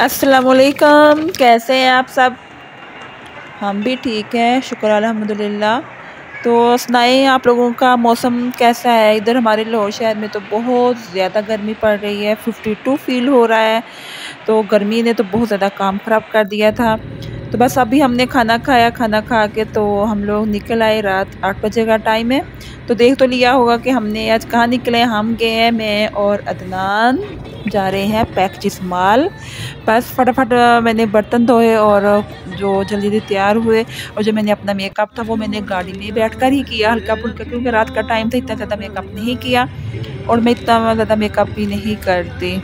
असलकम कैसे हैं आप सब? हम भी ठीक हैं, शुक्र अलहमदिल्ला तो सुनाए आप लोगों का मौसम कैसा है? इधर हमारे लाहौर शहर में तो बहुत ज़्यादा गर्मी पड़ रही है 52 फील हो रहा है। तो गर्मी ने तो बहुत ज़्यादा काम ख़राब कर दिया था। तो बस अभी हमने खाना खाया, खाना खा के तो हम लोग निकल आए रात आठ बजे का टाइम है। तो देख तो लिया होगा कि हमने आज कहाँ निकले हम गए हैं, मैं और अदनान जा रहे हैं पैक जिसमाल बस फटाफट मैंने बर्तन धोए और जो जल्दी जल्दी तैयार हुए और जो मैंने अपना मेकअप था, वो मैंने गाड़ी में बैठ कर ही किया हल्का फुल्का, क्योंकि रात का टाइम था, इतना ज़्यादा मेकअप नहीं किया और मैं इतना ज़्यादा मेकअप भी नहीं करती।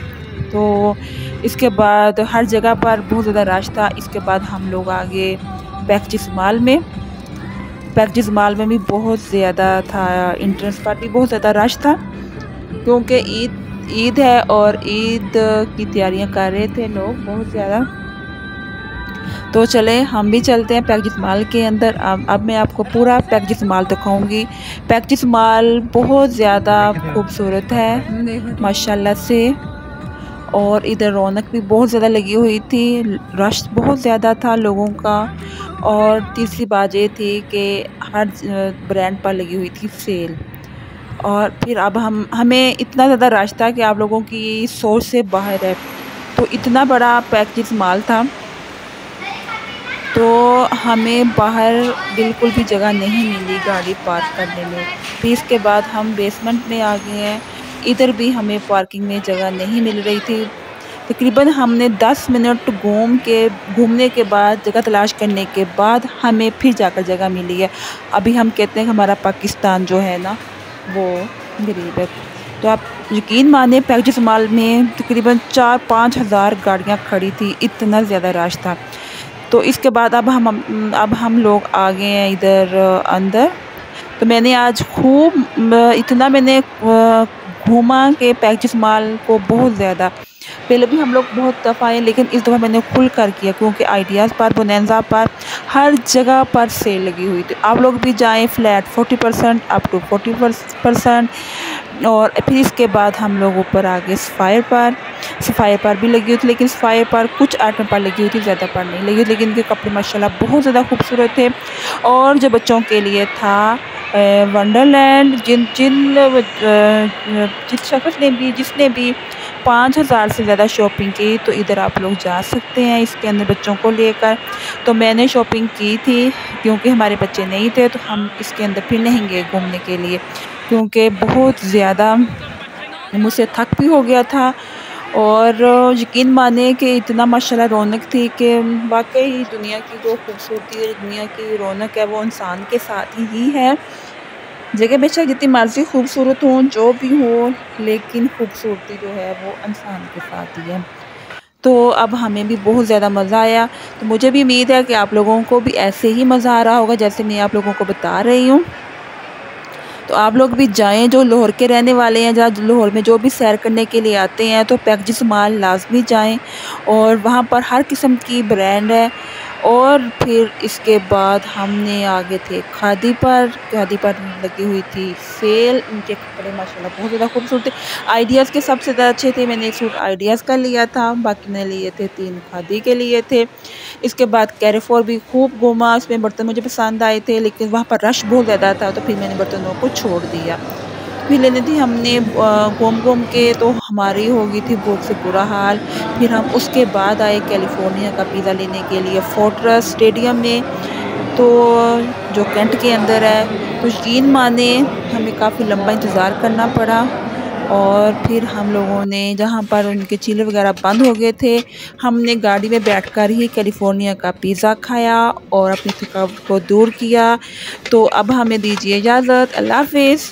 तो इसके बाद हर जगह पर बहुत ज़्यादा रश था। इसके बाद हम लोग आगे पैक माल में। पैकजिस माल में भी बहुत ज़्यादा था। इंट्रेंस पर भी बहुत ज़्यादा रश था क्योंकि ईद ईद है और ईद की तैयारियाँ कर रहे थे लोग बहुत ज़्यादा। तो चले हम भी चलते हैं पैकजिस माल के अंदर। अब अब मैं आपको पूरा पैकजिस माल दिखाऊँगी। पैक माल बहुत ज़्यादा खूबसूरत है माशाल्लाह से। और इधर रौनक भी बहुत ज़्यादा लगी हुई थी, रश बहुत ज़्यादा था लोगों का। और तीसरी बात ये थी कि हर ब्रांड पर लगी हुई थी सेल। और फिर अब हम, हमें इतना ज़्यादा रश था कि आप लोगों की सोच से बाहर है। तो इतना बड़ा पैकेज माल था। तो हमें बाहर बिल्कुल भी जगह नहीं मिली गाड़ी पार्क करने में। फिर इसके बाद हम बेसमेंट में आ गए हैं। इधर भी हमें पार्किंग में जगह नहीं मिल रही थी। तकरीबन हमने 10 मिनट घूम के, घूमने के बाद, जगह तलाश करने के बाद हमें फिर जाकर जगह मिली है। अभी हम कहते हैं कि हमारा पाकिस्तान जो है ना, वो गरीब है। तो आप यकीन माने, पैकेज माल में तकरीबन चार पाँच हज़ार गाड़ियाँ खड़ी थी, इतना ज़्यादा रश था। तो इसके बाद अब हम अब हम लोग आ गए हैं इधर, अंदर। तो मैंने आज खूब, इतना मैंने घूमा के पैकेज माल को बहुत ज़्यादा। पहले भी हम लोग बहुत दफ़ा आए, लेकिन इस दफ़ा मैंने खुल कर किया, क्योंकि आइडियाज़ पर बोनेंजा पर, हर जगह पर सेल लगी हुई थी। आप लोग भी जाएँ flat forty percent up to forty percent और फिर इसके बाद हम लोग ऊपर आ गए सफ़ायर पर। सफ़ायर पर भी लगी हुई थी, लेकिन सफ़ायर पर कुछ आइटम पर लगी हुई थी, ज़्यादा पर नहीं लगी हुई लेकिन इनके कपड़े माशाल्लाह बहुत ज़्यादा खूबसूरत थे। और जो बच्चों के लिए था वंडरलैंड, जिन जिन जिस शख्स ने भी, जिसने भी पाँच हज़ार से ज़्यादा शॉपिंग की तो इधर आप लोग जा सकते हैं इसके अंदर बच्चों को लेकर। तो मैंने शॉपिंग की थी, क्योंकि हमारे बच्चे नहीं थे तो हम इसके अंदर फिर नहीं गए घूमने के लिए, क्योंकि बहुत ज़्यादा मुझसे थक भी हो गया था। और यकीन माने कि इतना माशाल्लाह रौनक थी कि वाकई दुनिया की जो खूबसूरती है, दुनिया की रौनक है, वो इंसान के साथ ही है। जगह बेशक जितनी मर्ज़ी खूबसूरत हो, जो भी हो, लेकिन खूबसूरती जो है वो इंसान के साथ ही है। तो अब हमें भी बहुत ज़्यादा मज़ा आया। तो मुझे भी उम्मीद है कि आप लोगों को भी ऐसे ही मज़ा आ रहा होगा जैसे मैं आप लोगों को बता रही हूँ। तो आप लोग भी जाएँ, जो लाहौर के रहने वाले हैं जहाँ लाहौर में जो भी सैर करने के लिए आते हैं तो पैकजिस माल लाजमी जाएँ। और वहाँ पर हर किस्म की ब्रांड है। और फिर इसके बाद हमने आगे थे। खादी पर खादी पर लगी हुई थी सेल। उनके कपड़े, माशाल्लाह, बहुत ज़्यादा खूबसूरत थे। आइडियाज़ के सबसे ज़्यादा अच्छे थे। मैंने एक सूट आइडियाज़ का लिया था, बाकी मैंने लिए थे तीन खादी के लिए थे। इसके बाद कैरेफोर भी खूब घूमा, उसमें बर्तन मुझे पसंद आए थे, लेकिन वहाँ पर रश बहुत ज़्यादा था तो फिर मैंने बर्तनों को छोड़ दिया। भी लेनी थी। हमने घूम घूम के तो हमारी हो गई थी भूख से बुरा हाल। फिर हम उसके बाद आए कैलिफ़ोर्निया का पिज़्ज़ा लेने के लिए फोर्ट्रस स्टेडियम में। तो जो कैंट के अंदर है तो यकीन माने हमें काफ़ी लंबा इंतज़ार करना पड़ा और फिर हम लोगों ने, जहाँ पर उनके चीले वगैरह बंद हो गए थे, हमने गाड़ी में बैठकर ही कैलिफ़ोर्निया का पिज़्ज़ा खाया और अपनी थकावट को दूर किया। तो अब हमें दीजिए इजाज़त। अल्लाह हाफिज़।